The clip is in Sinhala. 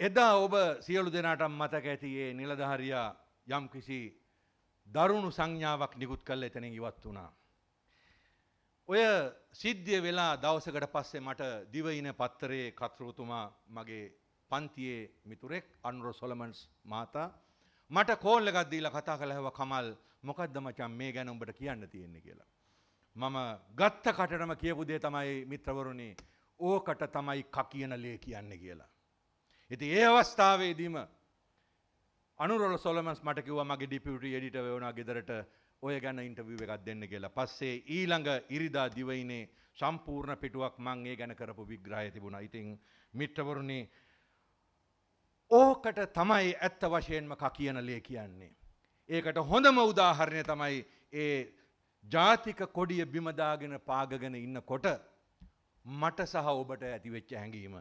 එදා ඔබ සියලු දෙනාටම් මතක ඇති ඒ නිලධාරයා යම් කිසි දරුණු සංඥාවක් නිකුත් කල්ල එතනින් ඉවත් වුණා. ඔය සිද්ධිය වෙලා දවසකට පස්සේ මට දිවයින පත්තරයේ කතෘතුමා මගේ පන්තියේ මිතුරෙක් අන්රෝ සොලමන්ස් මාතා මට කෝල්ල එකක් දීලා කතා කළ හැව කමල් මොකක්ද මචන් මේ ගැන උඹට කියන්න තියෙන්නේ කියලා. මම ගත්ත කටටම කියපු දේ තමයි මිත්‍රවරුණි ඕකට තමයි කකියන ලේ කියන්න කියලා. ඉති ඒ අවස්ථාවේදීම අනුරල සොලමස් මට කිව මගේ ඩිපියුටි එඩිට වුණා ගෙදරට ඔය ගැන ඉන්ටවිව එකක් දෙන්න කියලා පස්සේ ඊළඟ ඉරිදා දිවයිනේ සම්පූර්ණ පිටුවක් මං ඒ ගැන කරපු විග්‍රහය තිබුණා ඉතින් මිට්ටවරුණේ ඕකට තමයි ඇත්ත වශයෙන්ම ක කියන ලේ කියන්නේ. ඒකට හොඳම උදාහරණය තමයි ඒ ජාතික කොඩිය බිමදාගෙන පාගගෙන ඉන්න කොට මට සහ ඔබට ඇතිවෙච්ච හැඟීම.